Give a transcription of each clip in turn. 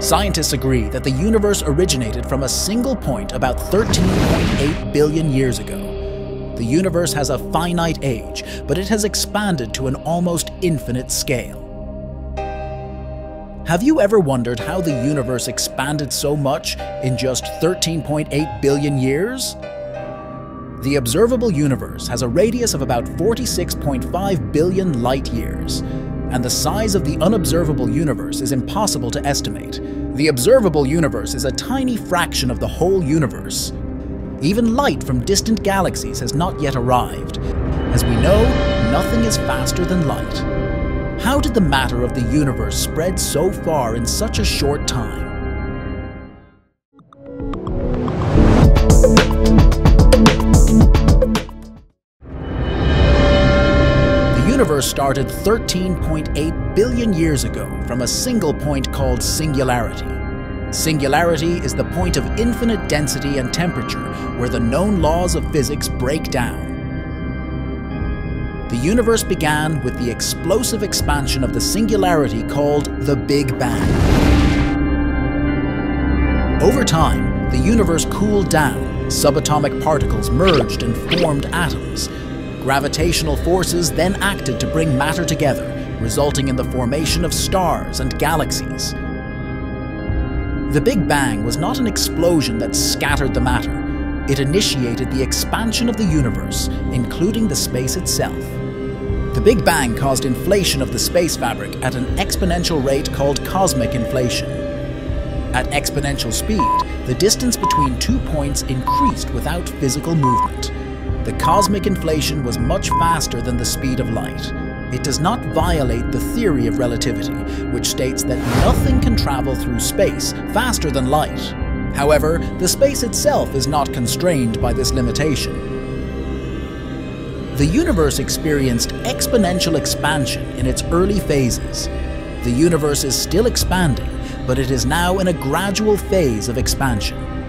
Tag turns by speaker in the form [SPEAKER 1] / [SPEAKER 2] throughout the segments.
[SPEAKER 1] Scientists agree that the universe originated from a single point about 13.8 billion years ago. The universe has a finite age, but it has expanded to an almost infinite scale. Have you ever wondered how the universe expanded so much in just 13.8 billion years? The observable universe has a radius of about 46.5 billion light years, and the size of the unobservable universe is impossible to estimate. The observable universe is a tiny fraction of the whole universe. Even light from distant galaxies has not yet arrived. As we know, nothing is faster than light. How did the matter of the universe spread so far in such a short time? Universe started 13.8 billion years ago from a single point called singularity. Singularity is the point of infinite density and temperature where the known laws of physics break down. The universe began with the explosive expansion of the singularity called the Big Bang. Over time, the universe cooled down, subatomic particles merged and formed atoms, Gravitational forces then acted to bring matter together, resulting in the formation of stars and galaxies. The Big Bang was not an explosion that scattered the matter. It initiated the expansion of the universe, including the space itself. The Big Bang caused inflation of the space fabric at an exponential rate called cosmic inflation. At exponential speed, the distance between two points increased without physical movement. The cosmic inflation was much faster than the speed of light. It does not violate the theory of relativity, which states that nothing can travel through space faster than light. However, the space itself is not constrained by this limitation. The universe experienced exponential expansion in its early phases. The universe is still expanding, but it is now in a gradual phase of expansion.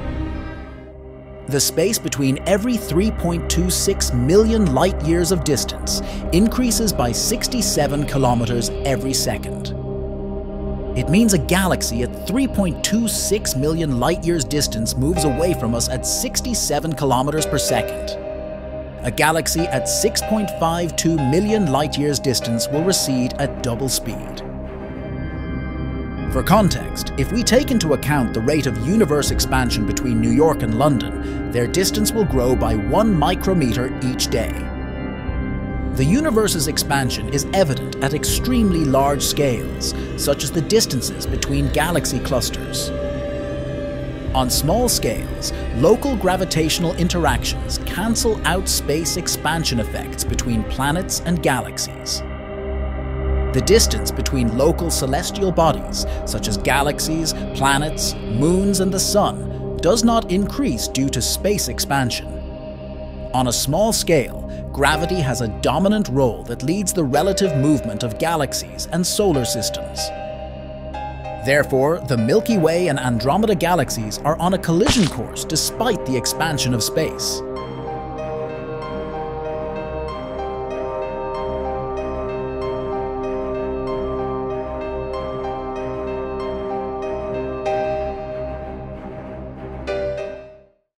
[SPEAKER 1] The space between every 3.26 million light years of distance increases by 67 kilometers every second. It means a galaxy at 3.26 million light years distance moves away from us at 67 kilometers per second. A galaxy at 6.52 million light years distance will recede at double speed. For context, if we take into account the rate of universe expansion between New York and London, their distance will grow by one micrometer each day. The universe's expansion is evident at extremely large scales, such as the distances between galaxy clusters. On small scales, local gravitational interactions cancel out space expansion effects between planets and galaxies. The distance between local celestial bodies, such as galaxies, planets, moons, and the Sun, does not increase due to space expansion. On a small scale, gravity has a dominant role that leads the relative movement of galaxies and solar systems. Therefore, the Milky Way and Andromeda galaxies are on a collision course despite the expansion of space.